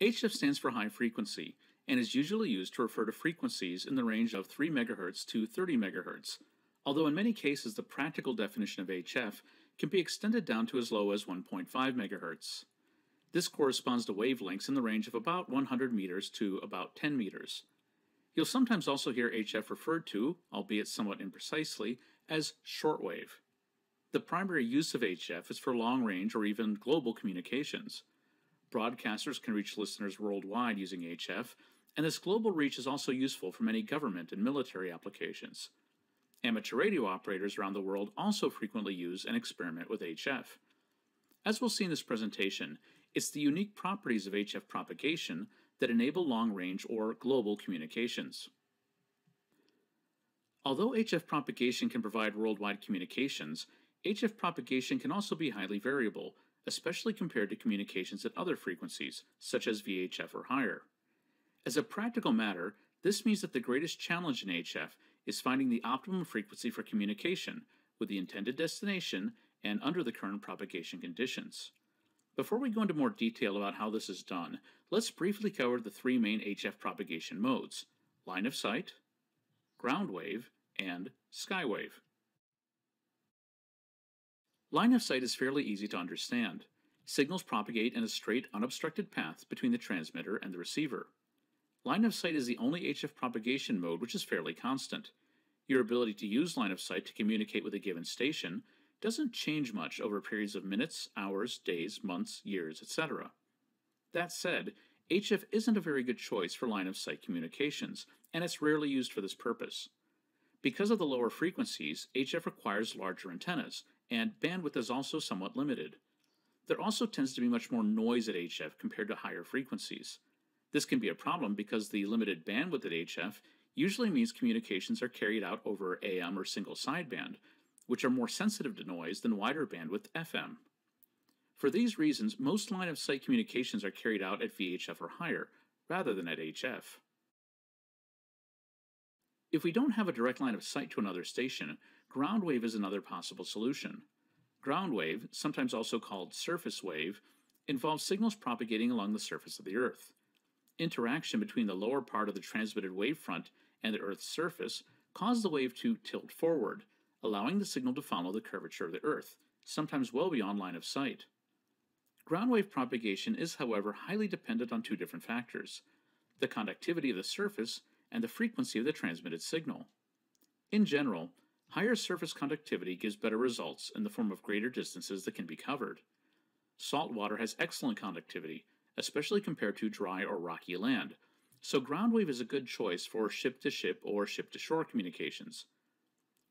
HF stands for high frequency and is usually used to refer to frequencies in the range of 3 MHz to 30 MHz, although in many cases the practical definition of HF can be extended down to as low as 1.5 MHz. This corresponds to wavelengths in the range of about 100 meters to about 10 meters. You'll sometimes also hear HF referred to, albeit somewhat imprecisely, as shortwave. The primary use of HF is for long range or even global communications. Broadcasters can reach listeners worldwide using HF, and this global reach is also useful for many government and military applications. Amateur radio operators around the world also frequently use and experiment with HF. As we'll see in this presentation, it's the unique properties of HF propagation that enable long range or global communications. Although HF propagation can provide worldwide communications, HF propagation can also be highly variable, especially compared to communications at other frequencies, such as VHF or higher. As a practical matter, this means that the greatest challenge in HF is finding the optimum frequency for communication with the intended destination and under the current propagation conditions. Before we go into more detail about how this is done, let's briefly cover the three main HF propagation modes line of sight, ground wave, and skywave. Line of sight is fairly easy to understand. Signals propagate in a straight, unobstructed path between the transmitter and the receiver. Line of sight is the only HF propagation mode which is fairly constant. Your ability to use line of sight to communicate with a given station doesn't change much over periods of minutes, hours, days, months, years, etc. That said, HF isn't a very good choice for line of sight communications, and it's rarely used for this purpose. Because of the lower frequencies, HF requires larger antennas, and bandwidth is also somewhat limited. There also tends to be much more noise at HF compared to higher frequencies. This can be a problem because the limited bandwidth at HF usually means communications are carried out over AM or single sideband, which are more sensitive to noise than wider bandwidth FM. For these reasons, most line of sight communications are carried out at VHF or higher, rather than at HF. If we don't have a direct line of sight to another station, ground wave is another possible solution. Ground wave, sometimes also called surface wave, involves signals propagating along the surface of the Earth. Interaction between the lower part of the transmitted wavefront and the Earth's surface causes the wave to tilt forward, allowing the signal to follow the curvature of the Earth, sometimes well beyond line of sight. Ground wave propagation is, however, highly dependent on two different factors the conductivity of the surface and the frequency of the transmitted signal. In general, higher surface conductivity gives better results in the form of greater distances that can be covered. Salt water has excellent conductivity, especially compared to dry or rocky land, so ground wave is a good choice for ship to ship or ship to shore communications.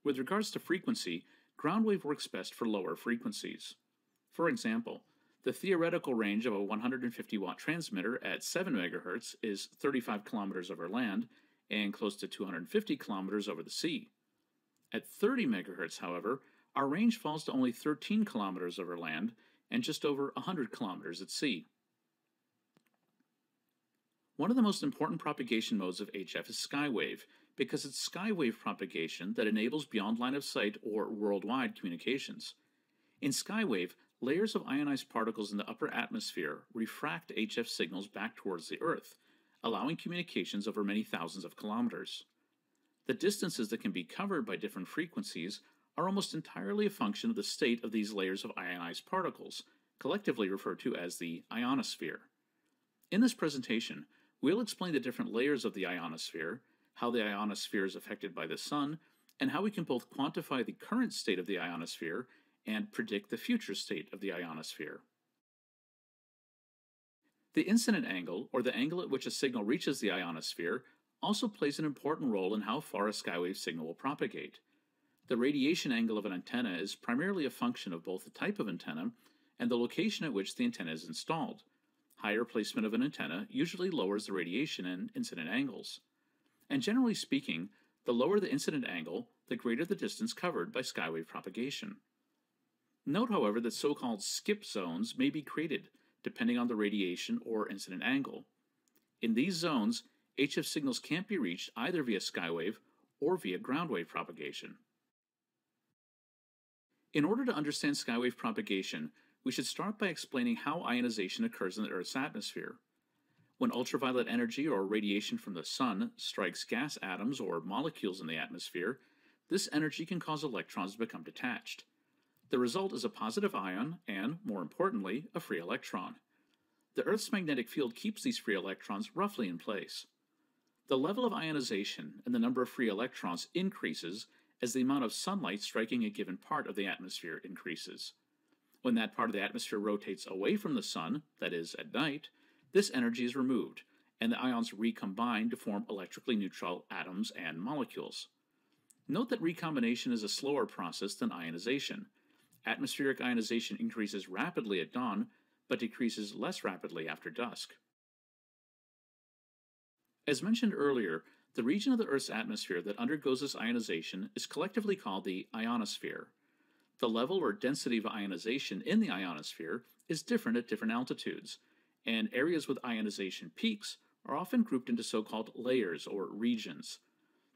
With regards to frequency, ground wave works best for lower frequencies. For example, the theoretical range of a 150 watt transmitter at 7 MHz is 35 kilometers over land and close to 250 kilometers over the sea. At 30 megahertz, however, our range falls to only 13 kilometers over land and just over 100 kilometers at sea. One of the most important propagation modes of HF is skywave, because it's skywave propagation that enables beyond line of sight or worldwide communications. In skywave, layers of ionized particles in the upper atmosphere refract HF signals back towards the Earth, allowing communications over many thousands of kilometers. The distances that can be covered by different frequencies are almost entirely a function of the state of these layers of ionized particles, collectively referred to as the ionosphere. In this presentation, we'll explain the different layers of the ionosphere how the ionosphere is affected by the sun, and how we can both quantify the current state of the ionosphere and predict the future state of the ionosphere. The incident angle, or the angle at which a signal reaches the ionosphere, also plays an important role in how far a skywave signal will propagate. The radiation angle of an antenna is primarily a function of both the type of antenna and the location at which the antenna is installed. Higher placement of an antenna usually lowers the radiation and incident angles and generally speaking, the lower the incident angle, the greater the distance covered by skywave propagation. Note, however, that so called skip zones may be created depending on the radiation or incident angle. In these zones, HF signals can't be reached either via skywave or via groundwave propagation. In order to understand skywave propagation, we should start by explaining how ionization occurs in the Earth's atmosphere. When ultraviolet energy or radiation from the sun strikes gas atoms or molecules in the atmosphere, this energy can cause electrons to become detached. The result is a positive ion and, more importantly, a free electron. The Earth's magnetic field keeps these free electrons roughly in place. The level of ionization and the number of free electrons increases as the amount of sunlight striking a given part of the atmosphere increases. When that part of the atmosphere rotates away from the sun, that is, at night, this energy is removed, and the ions recombine to form electrically neutral atoms and molecules. Note that recombination is a slower process than ionization. Atmospheric ionization increases rapidly at dawn, but decreases less rapidly after dusk. As mentioned earlier, the region of the Earth's atmosphere that undergoes this ionization is collectively called the ionosphere. The level or density of ionization in the ionosphere is different at different altitudes, and areas with ionization peaks are often grouped into so called layers or regions.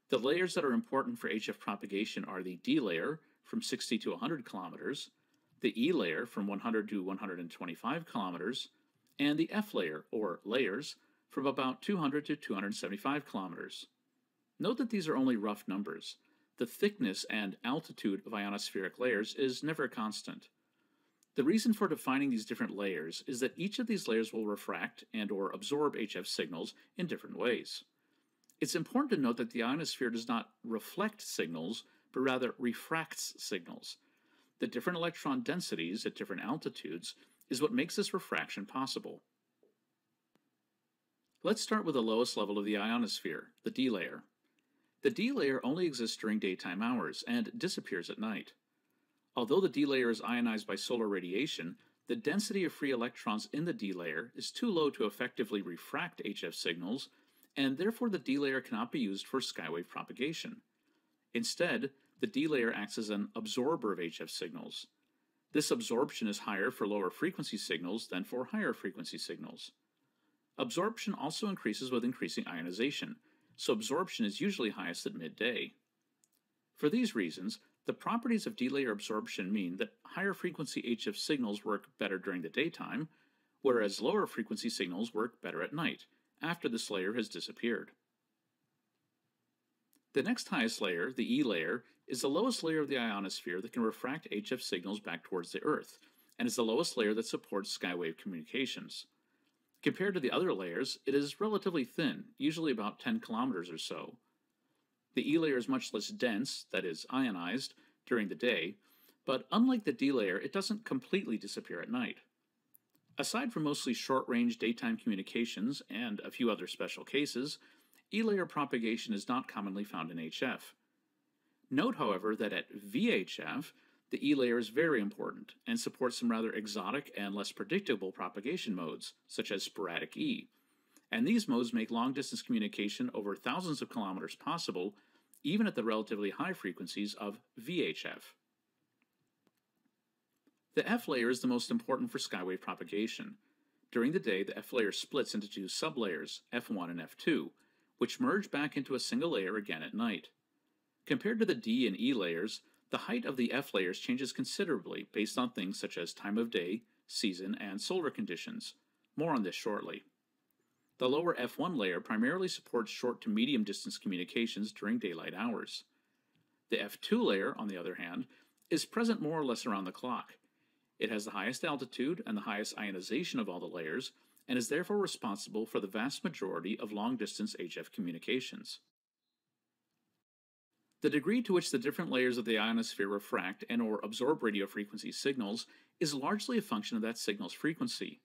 The layers that are important for HF propagation are the D layer from 60 to 100 kilometers, the E layer from 100 to 125 kilometers, and the F layer, or layers, from about 200 to 275 kilometers. Note that these are only rough numbers. The thickness and altitude of ionospheric layers is never constant. The reason for defining these different layers is that each of these layers will refract and or absorb HF signals in different ways. It's important to note that the ionosphere does not reflect signals, but rather refracts signals. The different electron densities at different altitudes is what makes this refraction possible. Let's start with the lowest level of the ionosphere, the D layer. The D layer only exists during daytime hours and disappears at night. Although the D layer is ionized by solar radiation, the density of free electrons in the D layer is too low to effectively refract HF signals, and therefore the D layer cannot be used for skywave propagation. Instead, the D layer acts as an absorber of HF signals. This absorption is higher for lower frequency signals than for higher frequency signals. Absorption also increases with increasing ionization, so absorption is usually highest at midday. For these reasons, the properties of D-layer absorption mean that higher frequency HF signals work better during the daytime, whereas lower frequency signals work better at night, after this layer has disappeared. The next highest layer, the E layer, is the lowest layer of the ionosphere that can refract HF signals back towards the Earth, and is the lowest layer that supports skywave communications. Compared to the other layers, it is relatively thin, usually about 10 kilometers or so. The E layer is much less dense, that is, ionized, during the day, but unlike the D layer, it doesn't completely disappear at night. Aside from mostly short range daytime communications and a few other special cases, E layer propagation is not commonly found in HF. Note, however, that at VHF, the E layer is very important and supports some rather exotic and less predictable propagation modes, such as sporadic E. And these modes make long distance communication over thousands of kilometers possible, even at the relatively high frequencies of VHF. The F layer is the most important for skywave propagation. During the day, the F layer splits into two sublayers, F1 and F2, which merge back into a single layer again at night. Compared to the D and E layers, the height of the F layers changes considerably based on things such as time of day, season, and solar conditions. More on this shortly. The lower F1 layer primarily supports short to medium distance communications during daylight hours. The F2 layer, on the other hand, is present more or less around the clock. It has the highest altitude and the highest ionization of all the layers, and is therefore responsible for the vast majority of long distance HF communications. The degree to which the different layers of the ionosphere refract and or absorb radio frequency signals is largely a function of that signal's frequency.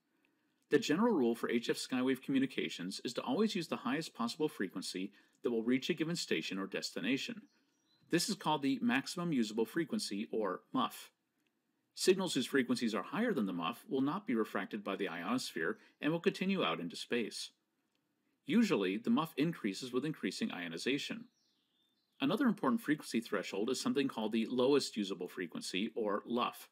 The general rule for HF skywave communications is to always use the highest possible frequency that will reach a given station or destination. This is called the maximum usable frequency, or MUF. Signals whose frequencies are higher than the MUF will not be refracted by the ionosphere and will continue out into space. Usually, the MUF increases with increasing ionization. Another important frequency threshold is something called the lowest usable frequency, or LUF.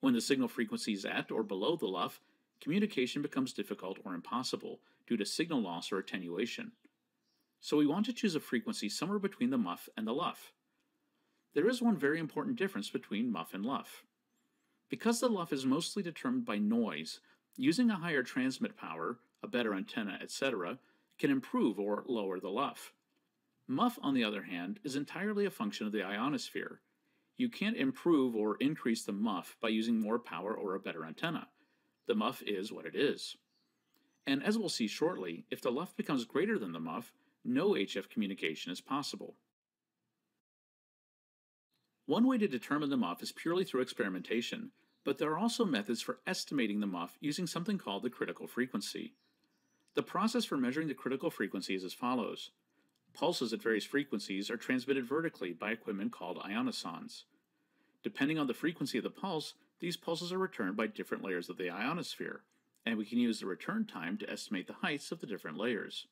When the signal frequency is at or below the LUF, communication becomes difficult or impossible due to signal loss or attenuation. So we want to choose a frequency somewhere between the MUF and the LUF. There is one very important difference between MUF and LUF. Because the LUF is mostly determined by noise, using a higher transmit power, a better antenna, etc., can improve or lower the LUF. MUF, on the other hand, is entirely a function of the ionosphere. You can't improve or increase the MUF by using more power or a better antenna. The MUF is what it is. And as we'll see shortly, if the LUF becomes greater than the MUF, no HF communication is possible. One way to determine the MUF is purely through experimentation, but there are also methods for estimating the MUF using something called the critical frequency. The process for measuring the critical frequency is as follows. Pulses at various frequencies are transmitted vertically by equipment called ionosondes. Depending on the frequency of the pulse, these pulses are returned by different layers of the ionosphere, and we can use the return time to estimate the heights of the different layers.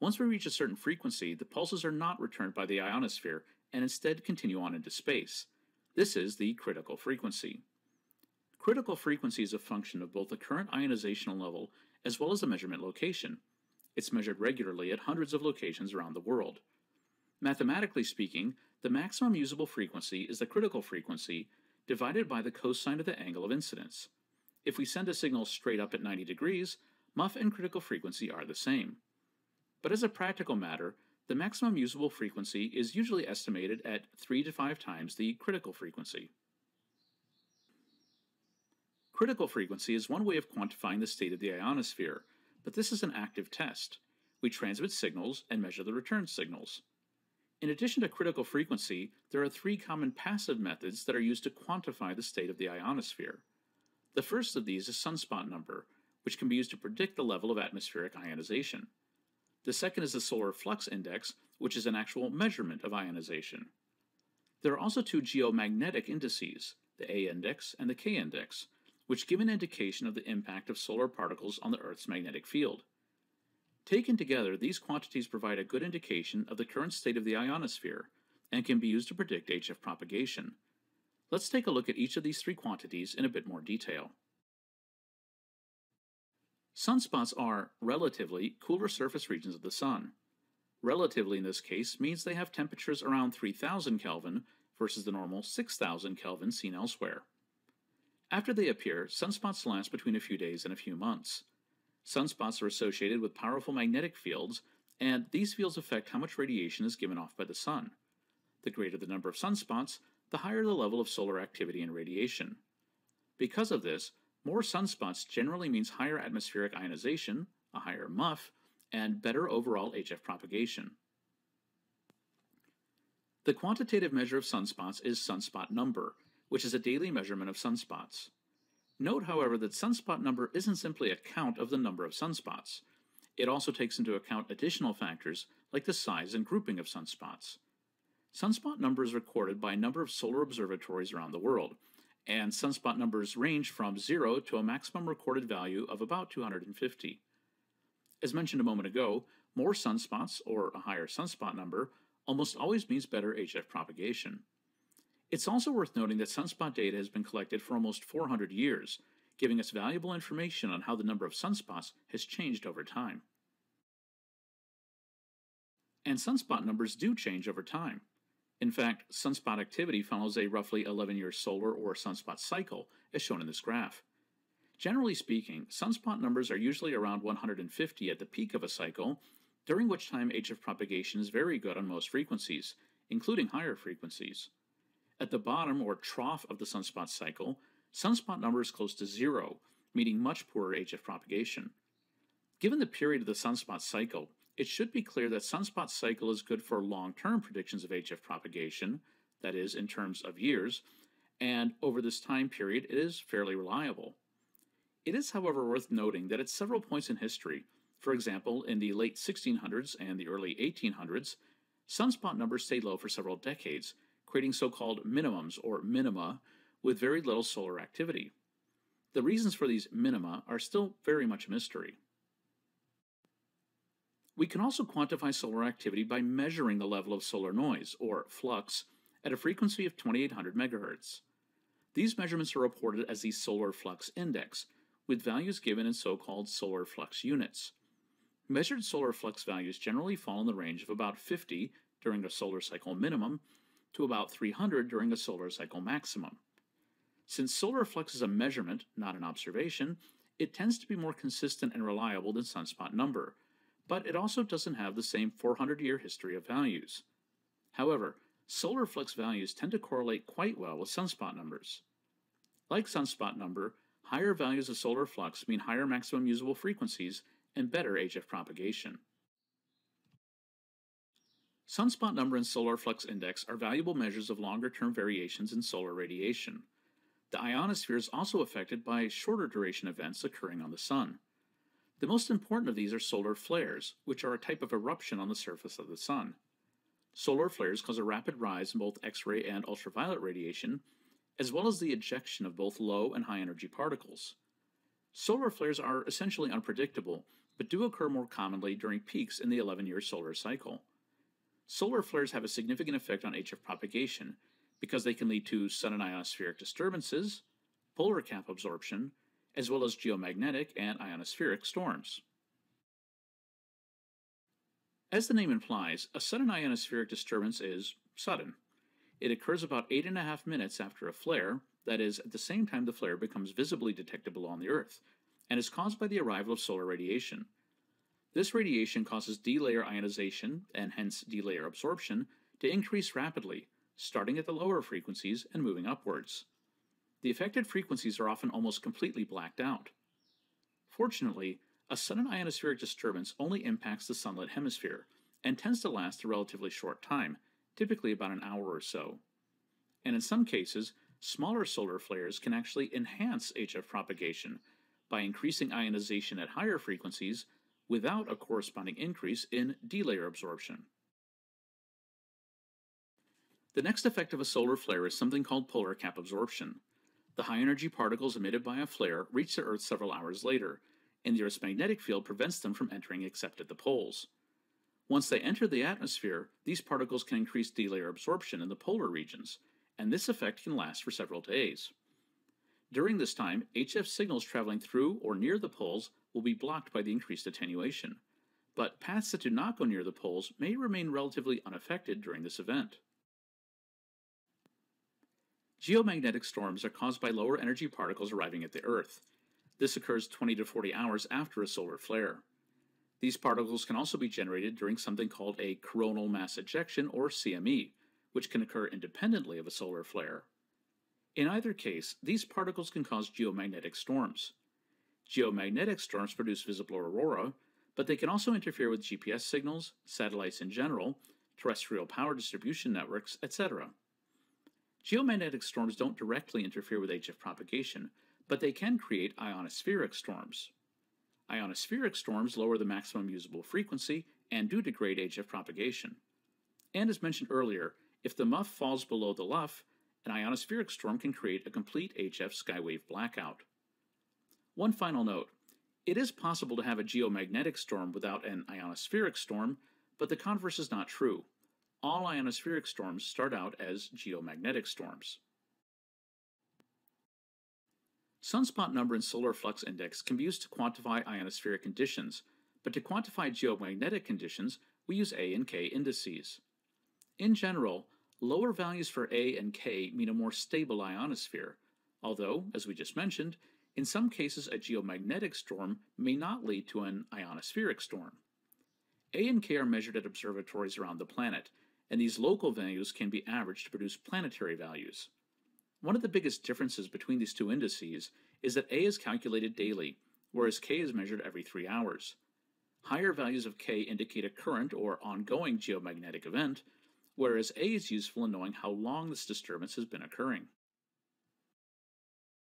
Once we reach a certain frequency, the pulses are not returned by the ionosphere and instead continue on into space. This is the critical frequency. Critical frequency is a function of both the current ionizational level as well as the measurement location. It's measured regularly at hundreds of locations around the world. Mathematically speaking, the maximum usable frequency is the critical frequency divided by the cosine of the angle of incidence. If we send a signal straight up at 90 degrees, MUF and critical frequency are the same. But as a practical matter, the maximum usable frequency is usually estimated at 3 to 5 times the critical frequency. Critical frequency is one way of quantifying the state of the ionosphere, but this is an active test. We transmit signals and measure the return signals. In addition to critical frequency, there are three common passive methods that are used to quantify the state of the ionosphere. The first of these is sunspot number, which can be used to predict the level of atmospheric ionization. The second is the solar flux index, which is an actual measurement of ionization. There are also two geomagnetic indices, the A index and the K index, which give an indication of the impact of solar particles on the Earth's magnetic field. Taken together, these quantities provide a good indication of the current state of the ionosphere and can be used to predict HF propagation. Let's take a look at each of these three quantities in a bit more detail. Sunspots are, relatively, cooler surface regions of the Sun. Relatively in this case means they have temperatures around 3000 Kelvin versus the normal 6000 Kelvin seen elsewhere. After they appear, sunspots last between a few days and a few months. Sunspots are associated with powerful magnetic fields, and these fields affect how much radiation is given off by the sun. The greater the number of sunspots, the higher the level of solar activity and radiation. Because of this, more sunspots generally means higher atmospheric ionization, a higher MUF, and better overall HF propagation. The quantitative measure of sunspots is sunspot number, which is a daily measurement of sunspots. Note, however, that sunspot number isn't simply a count of the number of sunspots. It also takes into account additional factors like the size and grouping of sunspots. Sunspot number is recorded by a number of solar observatories around the world, and sunspot numbers range from 0 to a maximum recorded value of about 250. As mentioned a moment ago, more sunspots, or a higher sunspot number, almost always means better HF propagation. It's also worth noting that sunspot data has been collected for almost 400 years, giving us valuable information on how the number of sunspots has changed over time. And sunspot numbers do change over time. In fact, sunspot activity follows a roughly 11 year solar or sunspot cycle, as shown in this graph. Generally speaking, sunspot numbers are usually around 150 at the peak of a cycle, during which time HF propagation is very good on most frequencies, including higher frequencies. At the bottom or trough of the sunspot cycle, sunspot number is close to zero, meaning much poorer HF propagation. Given the period of the sunspot cycle, it should be clear that sunspot cycle is good for long-term predictions of HF propagation, that is, in terms of years, and over this time period it is fairly reliable. It is, however, worth noting that at several points in history, for example, in the late 1600s and the early 1800s, sunspot numbers stayed low for several decades, creating so called minimums or minima with very little solar activity. The reasons for these minima are still very much a mystery. We can also quantify solar activity by measuring the level of solar noise, or flux, at a frequency of 2800 MHz. These measurements are reported as the solar flux index, with values given in so called solar flux units. Measured solar flux values generally fall in the range of about 50 during a solar cycle minimum to about 300 during a solar cycle maximum. Since solar flux is a measurement, not an observation, it tends to be more consistent and reliable than sunspot number, but it also doesn't have the same 400 year history of values. However, solar flux values tend to correlate quite well with sunspot numbers. Like sunspot number, higher values of solar flux mean higher maximum usable frequencies and better HF propagation. Sunspot number and solar flux index are valuable measures of longer term variations in solar radiation. The ionosphere is also affected by shorter duration events occurring on the Sun. The most important of these are solar flares, which are a type of eruption on the surface of the Sun. Solar flares cause a rapid rise in both X ray and ultraviolet radiation, as well as the ejection of both low and high energy particles. Solar flares are essentially unpredictable, but do occur more commonly during peaks in the 11 year solar cycle. Solar flares have a significant effect on HF propagation because they can lead to sudden ionospheric disturbances, polar cap absorption, as well as geomagnetic and ionospheric storms. As the name implies, a sudden ionospheric disturbance is sudden. It occurs about eight and a half minutes after a flare, that is, at the same time the flare becomes visibly detectable on the Earth, and is caused by the arrival of solar radiation. This radiation causes D-layer ionization, and hence D-layer absorption, to increase rapidly, starting at the lower frequencies and moving upwards. The affected frequencies are often almost completely blacked out. Fortunately, a sudden ionospheric disturbance only impacts the sunlit hemisphere and tends to last a relatively short time, typically about an hour or so. And in some cases, smaller solar flares can actually enhance HF propagation by increasing ionization at higher frequencies without a corresponding increase in D-layer absorption. The next effect of a solar flare is something called polar cap absorption. The high energy particles emitted by a flare reach the Earth several hours later, and the Earth's magnetic field prevents them from entering except at the poles. Once they enter the atmosphere, these particles can increase D-layer absorption in the polar regions, and this effect can last for several days. During this time, HF signals traveling through or near the poles will be blocked by the increased attenuation, but paths that do not go near the poles may remain relatively unaffected during this event. Geomagnetic storms are caused by lower energy particles arriving at the Earth. This occurs 20 to 40 hours after a solar flare. These particles can also be generated during something called a coronal mass ejection or CME, which can occur independently of a solar flare. In either case, these particles can cause geomagnetic storms. Geomagnetic storms produce visible aurora, but they can also interfere with GPS signals, satellites in general, terrestrial power distribution networks, etc. Geomagnetic storms don't directly interfere with HF propagation, but they can create ionospheric storms. Ionospheric storms lower the maximum usable frequency and do degrade HF propagation. And as mentioned earlier, if the MUF falls below the LUF, an ionospheric storm can create a complete HF skywave blackout. One final note it is possible to have a geomagnetic storm without an ionospheric storm, but the converse is not true. All ionospheric storms start out as geomagnetic storms. Sunspot number and solar flux index can be used to quantify ionospheric conditions, but to quantify geomagnetic conditions, we use A and K indices. In general, lower values for A and K mean a more stable ionosphere, although, as we just mentioned, in some cases a geomagnetic storm may not lead to an ionospheric storm. A and K are measured at observatories around the planet, and these local values can be averaged to produce planetary values. One of the biggest differences between these two indices is that A is calculated daily, whereas K is measured every three hours. Higher values of K indicate a current or ongoing geomagnetic event, whereas A is useful in knowing how long this disturbance has been occurring.